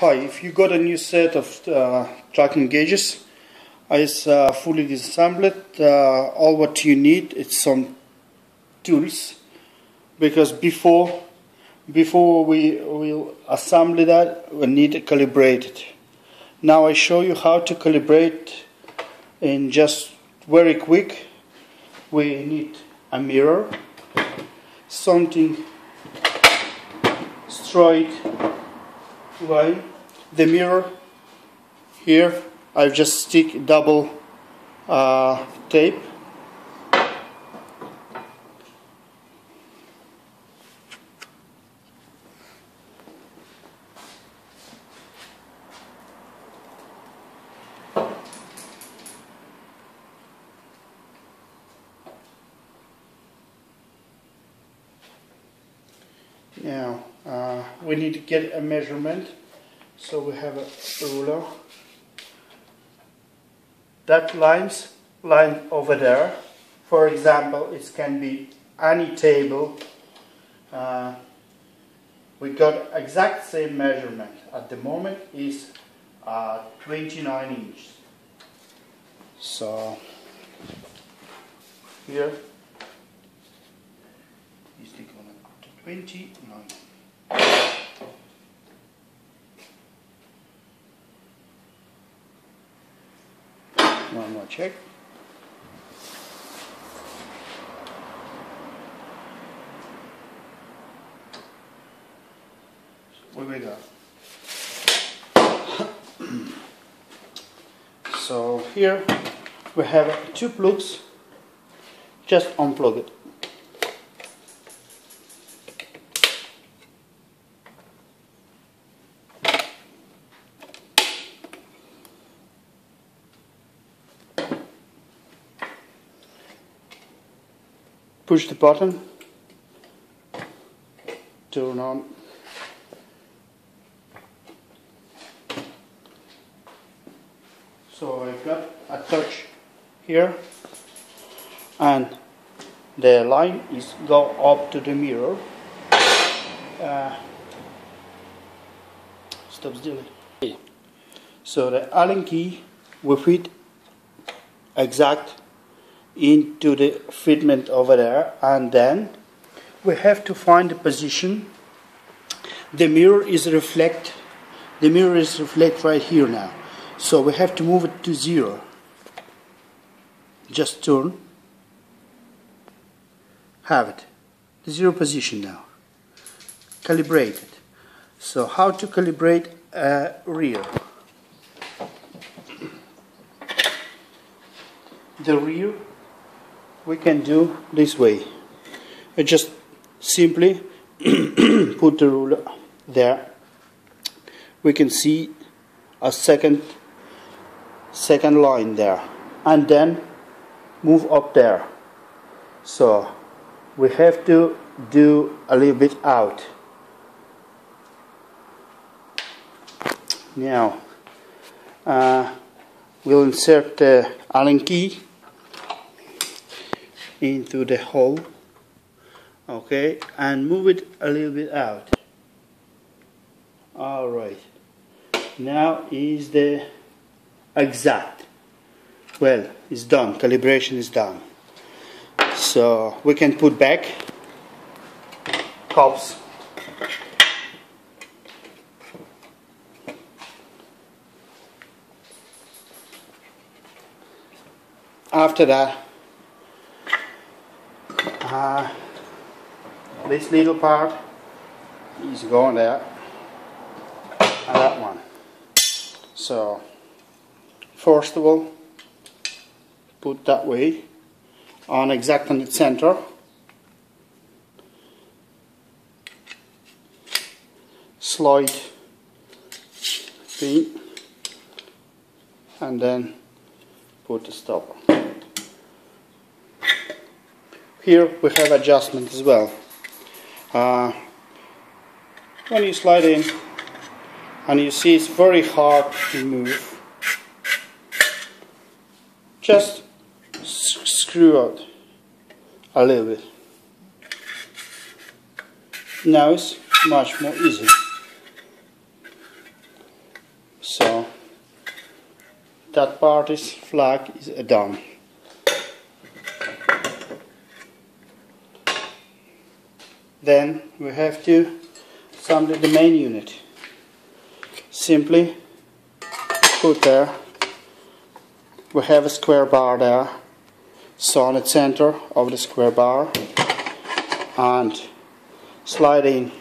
Hi, if you got a new set of uh, tracking gauges, it's uh, fully disassembled. Uh, all what you need is some tools because before before we will assemble that we need to calibrate it. Now I show you how to calibrate in just very quick. We need a mirror, something straight line the mirror here I've just stick double uh, tape. Now, uh, we need to get a measurement. So we have a ruler. That lines line over there. For example, it can be any table. Uh, we got exact same measurement. At the moment is uh, 29 inches. So here is the 29. One more check. Where we go? so here we have two plugs. Just unplug it. Push the button, turn on. So I've got a touch here and the line is go up to the mirror. Uh, stop still. So the Allen key will fit exact into the fitment over there and then we have to find the position. The mirror is reflect the mirror is reflect right here now. So we have to move it to zero. Just turn. Have it. The zero position now. Calibrate it. So how to calibrate a rear? The rear we can do this way. I just simply put the ruler there. We can see a second second line there and then move up there. So we have to do a little bit out. Now uh, we'll insert the Allen key into the hole okay and move it a little bit out. Alright now is the exact. Well it's done. Calibration is done. So we can put back cups after that uh, this little part is going there. And that one. So first of all put that way on exact in the center. Slide pin and then put the stopper here we have adjustment as well. Uh, when you slide in and you see it's very hard to move, just screw out a little bit. Now it's much more easy. so that part is flag is done then we have to assemble the main unit. Simply put there we have a square bar there solid center of the square bar and slide in.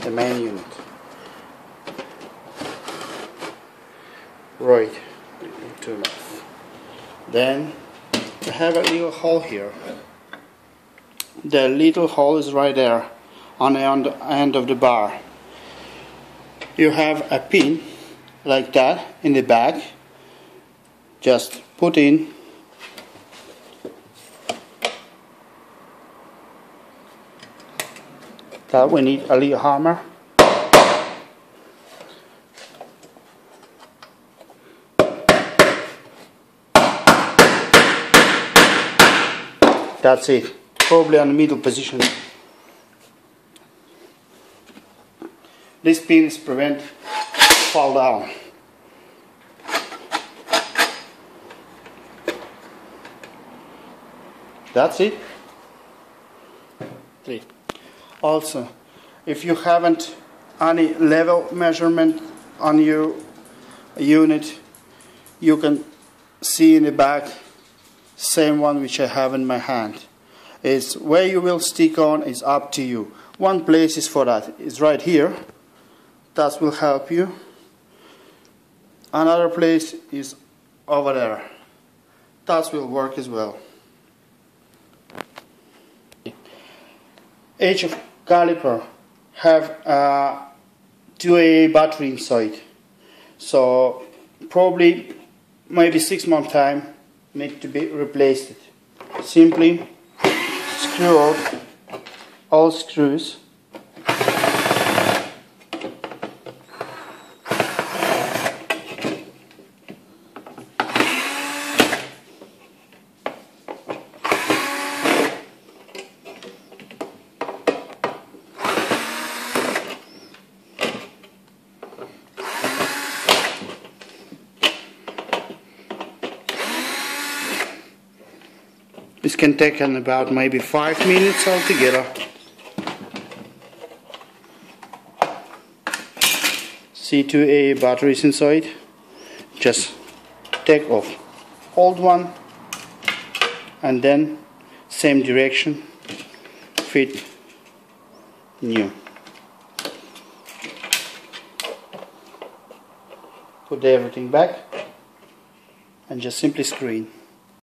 The main unit. Right. Turn off then we have a little hole here. The little hole is right there on the end of the bar. You have a pin like that in the back. Just put in that we need a little hammer that's it probably on the middle position. These pins prevent fall down. That's it. Three. Also if you haven't any level measurement on your unit you can see in the back same one which I have in my hand. It's where you will stick on is up to you. One place is for that, it's right here. That will help you. Another place is over there. That will work as well. Each caliper have a 2AA battery inside. So probably maybe six month time need to be replaced. Simply screw out all screws This can take in about maybe five minutes altogether. C2A batteries inside. Just take off old one and then same direction fit new. Put everything back and just simply screen.